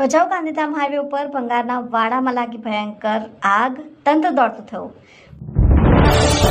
Bhachau Gandhidham highway ઉપર ભંગારના વાડામાં લાગી ભયંકર આગ તંત્ર દોડતું થયું